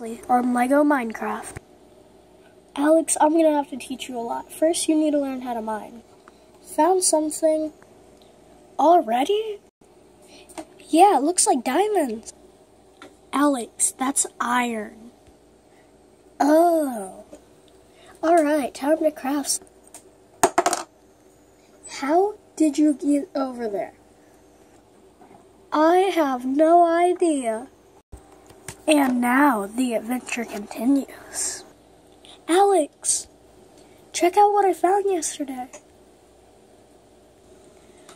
on Lego Minecraft. Alex, I'm gonna have to teach you a lot. First, you need to learn how to mine. Found something already? Yeah, it looks like diamonds. Alex, that's iron. Oh. Alright, time to craft. How did you get over there? I have no idea. And now the adventure continues. Alex, check out what I found yesterday.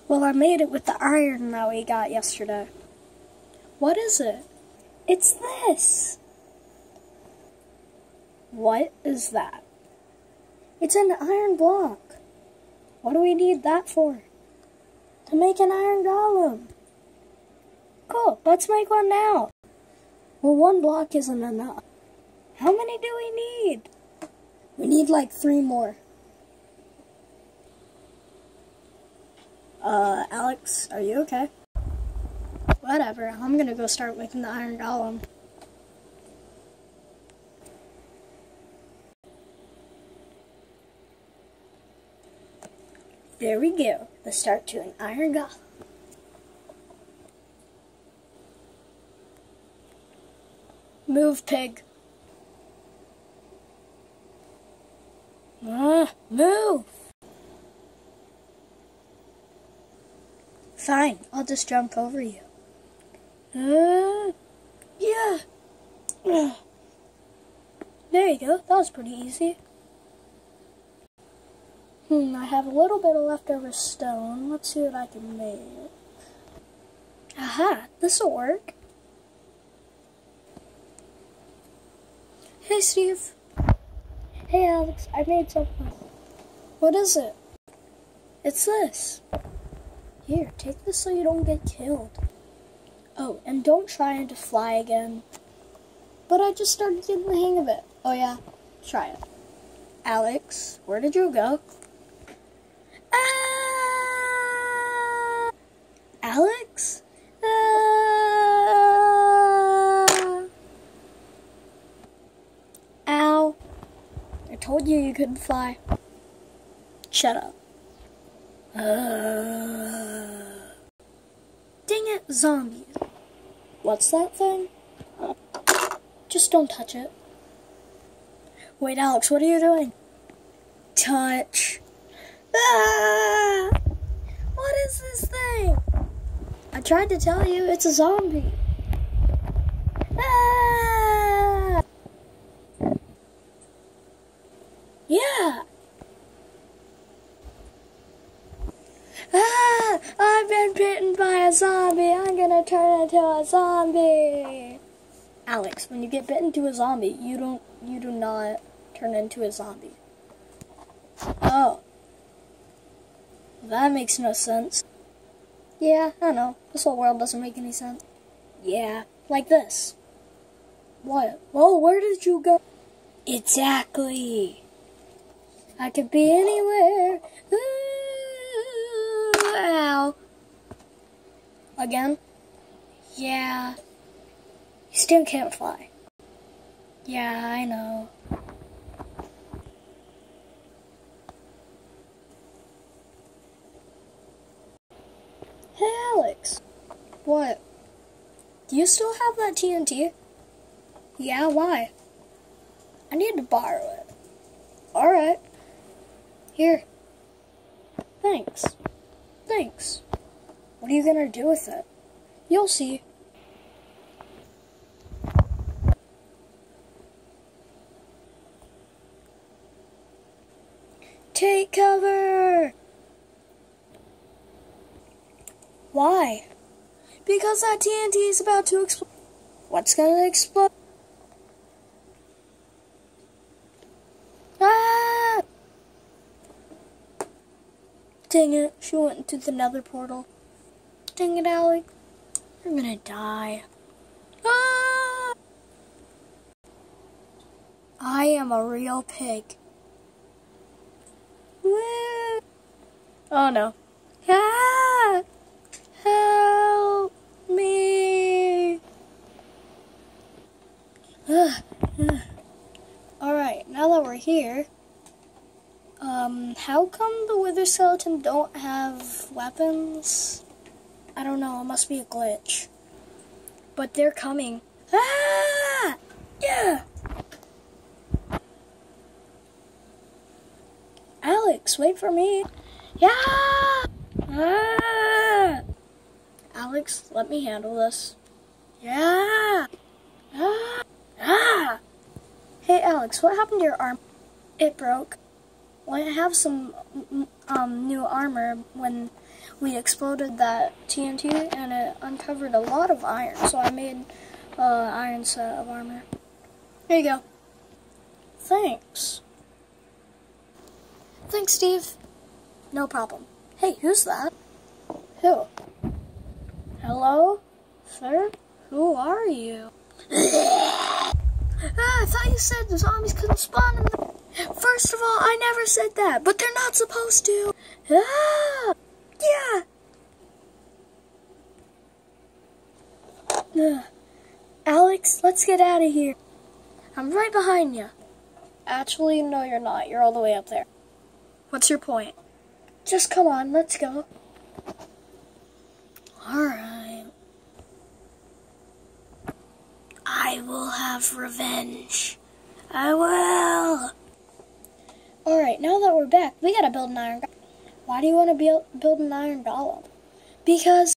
Well, I made it with the iron that we got yesterday. What is it? It's this. What is that? It's an iron block. What do we need that for? To make an iron golem. Cool, let's make one now. Well, one block isn't enough. How many do we need? We need like three more. Uh, Alex, are you okay? Whatever, I'm gonna go start making the iron golem. There we go, the start to an iron golem. Move, pig. Ah, move! Fine, I'll just jump over you. Uh, yeah. There you go, that was pretty easy. Hmm, I have a little bit of leftover stone. Let's see what I can make. Aha, this'll work. Hey, Steve. Hey, Alex, I made something. What is it? It's this. Here, take this so you don't get killed. Oh, and don't try to fly again. But I just started getting the hang of it. Oh, yeah, try it. Alex, where did you go? Ah! Alex? Told you you couldn't fly. Shut up. Uh, dang it, zombie. What's that thing? Just don't touch it. Wait, Alex, what are you doing? Touch. Ah! What is this thing? I tried to tell you, it's a zombie. Ah! Yeah. Ah, I've been bitten by a zombie. I'm gonna turn into a zombie. Alex, when you get bitten to a zombie, you don't you do not turn into a zombie. Oh. That makes no sense. Yeah, I know. This whole world doesn't make any sense. Yeah, like this. What? Oh, where did you go? Exactly. I could be anywhere. Ooh, Again? Yeah. You still can't fly. Yeah, I know. Hey, Alex. What? Do you still have that TNT? Yeah, why? I need to borrow it. Alright. Here. Thanks. Thanks. What are you gonna do with it? You'll see. Take cover! Why? Because that TNT is about to explode. What's gonna explode? Ah! Dang it, she went into the nether portal. Dang it, Alex. You're gonna die. Ah! I am a real pig. Woo! Oh no. Ah! Help me! Alright, now that we're here, um, how come the wither skeleton don't have weapons? I don't know, it must be a glitch. But they're coming. Ah! Yeah! Alex, wait for me. Yeah! Ah! Alex, let me handle this. Yeah! Ah! Ah! Hey, Alex, what happened to your arm? It broke. Well, I have some um, new armor when we exploded that TNT, and it uncovered a lot of iron, so I made uh, iron set of armor. There you go. Thanks. Thanks, Steve. No problem. Hey, who's that? Who? Hello? Sir? Who are you? ah, I thought you said the zombies couldn't spawn in the... First of all, I never said that, but they're not supposed to. Ah! Yeah! Ugh. Alex, let's get out of here. I'm right behind you. Actually, no, you're not. You're all the way up there. What's your point? Just come on, let's go. Alright. I will have revenge. I will. Alright, now that we're back, we gotta build an iron Why do you want to build, build an iron golem? Because